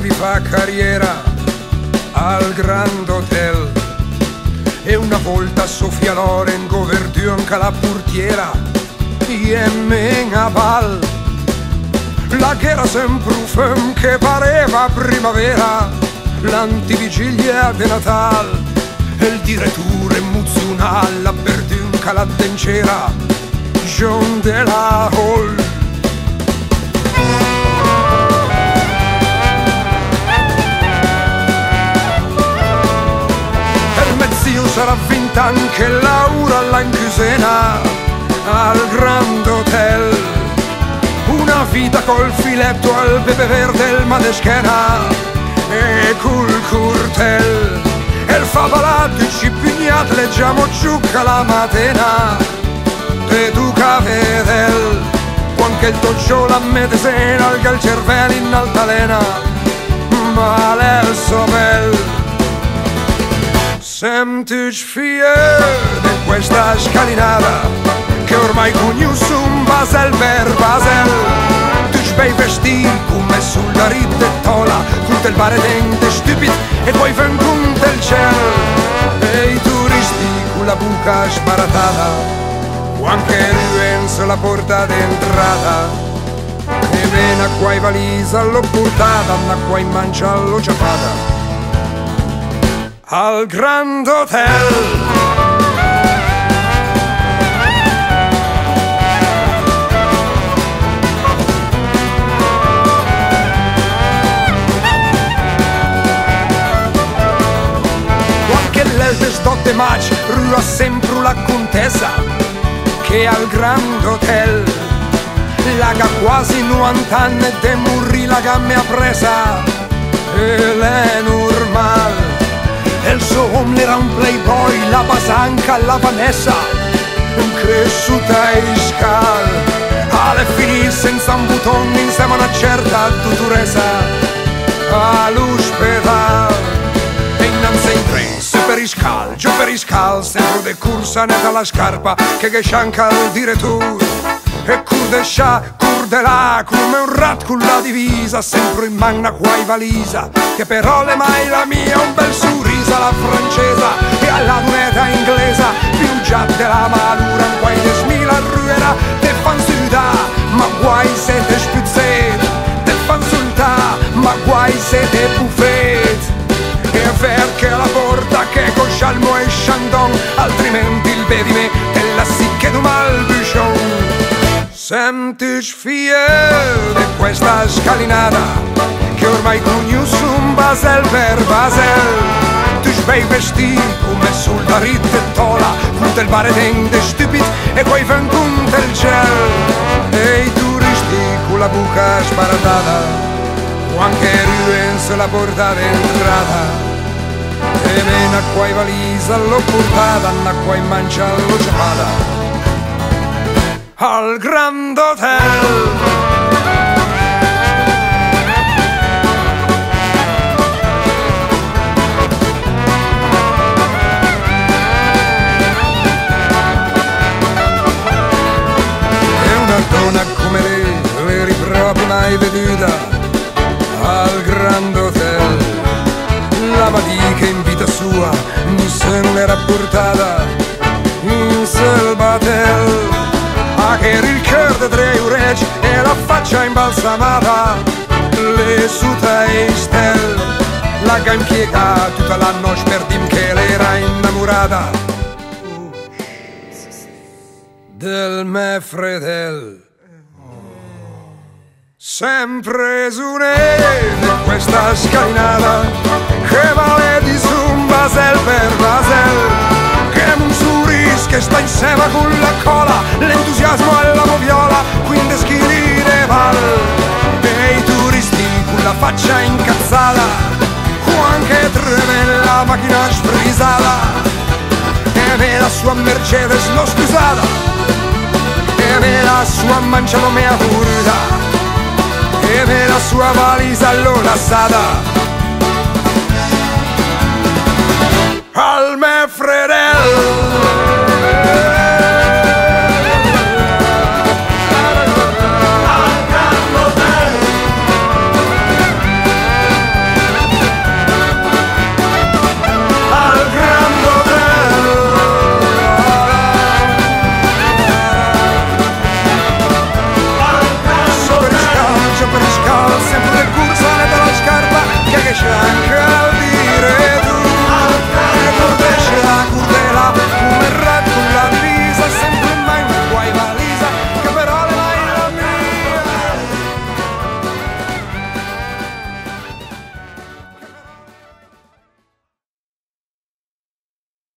di che potevi fare carriera al Grand Hotel. E una volta Sofia Loren govertò anche la portiera me a val la che era sempre un fem che pareva primavera l'antivigilia di Natal. E il direttore emozionale la perdunca la dencera John de la Hall sarà vinta anche Laura là al Grand Hotel. Una vita col filetto al pepe verde il madeschena e col curtel. E il favalato ci pignat leggiamo giù la matena e tu vedel. Quanche il toccio la medesena al cervello in altalena Sem tuch fier de questa scalinada che ormai cugnu un basel ver basel. Tuch bei vesti come sulla ritte tola e con del bare dente stupid e poi ven con del ciel Ei turisti con la buca sparatada o anche Lorenzo la porta d'entrata e ven a quai valisa l'ho portata, andà qua in mancia l'ho ciapata. Al Grand Hotel. L'eldes dotte maci rua sempre la contessa che al Grand Hotel. Laga quasi 90 anni de murri la gamme a presa. E l'è normal il suo uomo era un playboy, la basanca, la Vanessa, cresciuta in scal, alle finì senza un button insieme a una certa dottoressa, all'ospedale. E innanzi in tre, su per iscal, giù per iscal, sempre de corsa nella la scarpa, che che scianca il direttore e curdescia, curdela come un rat con la divisa, sempre in manna quai valisa, che però le mai la mia un bel sorrisa la francesa e alla lunetta inglesa, già della malura, un guai de smila ruera, te fan suda, ma guai se te spizzet, te fan sulta, ma guai se te buffet. E perché la porta che con scialmo e chandon, altrimenti il bedime te la sicche du mal buchon. Sentici fier di questa scalinata che ormai conosci un basel per basel bei vestiti come sul e tola con del bare dente stupid e poi vengono del cielo e i turisti con la buca sparatata o anche ruens la porta d'entrata e mena qua i valisa l'ho portata a qua in mancia l'ho ciapata al Grand Hotel. Faccia imbalsamata le suta e stel. La che impiega tutta l'anno sperdim che l'era innamorata. Del me fredel sempre su questa scalinata che vale di su un basel per basel. Che sta insieme con la cola, faccia incazzata, o anche treme la macchina sfrisata, e me la sua Mercedes l'ho scusata, e me la sua mancia non mi ha curta, e me la sua valisa l'ho lasciata. al me fratello